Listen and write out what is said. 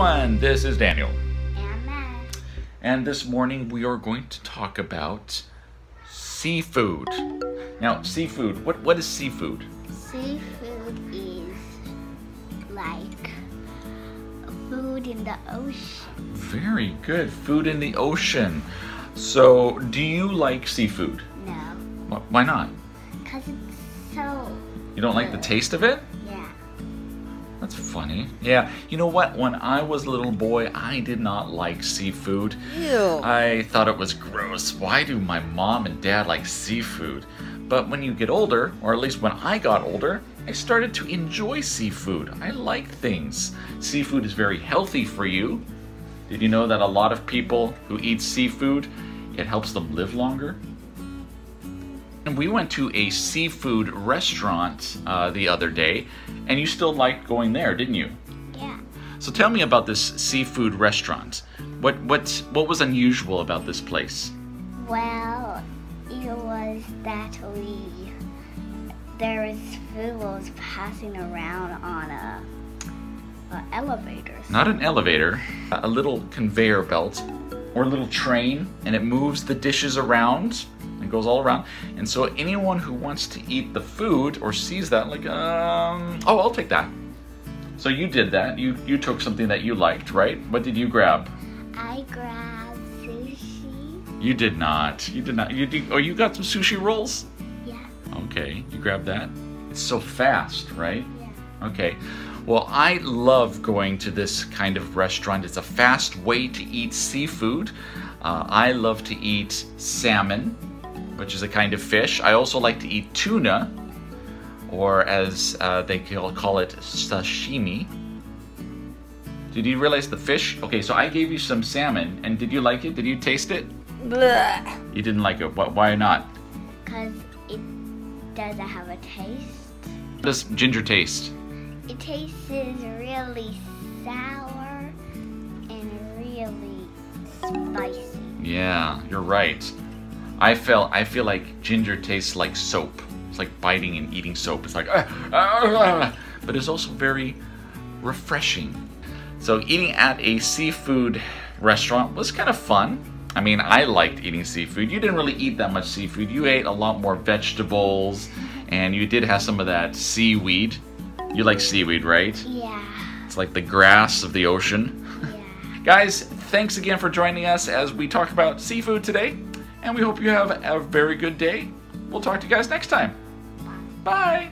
everyone, this is Daniel. And And this morning we are going to talk about seafood. Now, seafood, what, what is seafood? Seafood is like food in the ocean. Very good, food in the ocean. So, do you like seafood? No, Why not? because it's so. You don't like the taste of it? That's funny. Yeah, you know what? When I was a little boy, I did not like seafood. Ew. I thought it was gross. Why do my mom and dad like seafood? But when you get older, or at least when I got older, I started to enjoy seafood. I like things. Seafood is very healthy for you. Did you know that a lot of people who eat seafood, it helps them live longer? And we went to a seafood restaurant uh, the other day, and you still liked going there, didn't you? Yeah. So tell me about this seafood restaurant. What what what was unusual about this place? Well, it was that we. There was food was passing around on a, a elevator. Not an elevator, a little conveyor belt or a little train, and it moves the dishes around. It goes all around, and so anyone who wants to eat the food or sees that, like, um, oh, I'll take that. So you did that. You you took something that you liked, right? What did you grab? I grabbed sushi. You did not. You did not. You did, oh, you got some sushi rolls. Yeah. Okay, you grabbed that. It's so fast, right? Yeah. Okay. Well, I love going to this kind of restaurant. It's a fast way to eat seafood. Uh, I love to eat salmon, which is a kind of fish. I also like to eat tuna, or as uh, they call call it, sashimi. Did you realize the fish? Okay, so I gave you some salmon, and did you like it? Did you taste it? Blah. You didn't like it. Wh- Why not? Because it doesn't have a taste. Does ginger taste? It tastes really sour and really spicy. Yeah, you're right. I felt I feel like ginger tastes like soap. It's like biting and eating soap. It's like, "Ah, ah, ah," but it's also very refreshing. So eating at a seafood restaurant was kind of fun. I mean, I liked eating seafood. You didn't really eat that much seafood. You ate a lot more vegetables, and you did have some of that seaweed. You like seaweed, right? Yeah. It's like the grass of the ocean. Yeah. Guys, thanks again for joining us as we talk about seafood today, and we hope you have a very good day. We'll talk to you guys next time. Bye.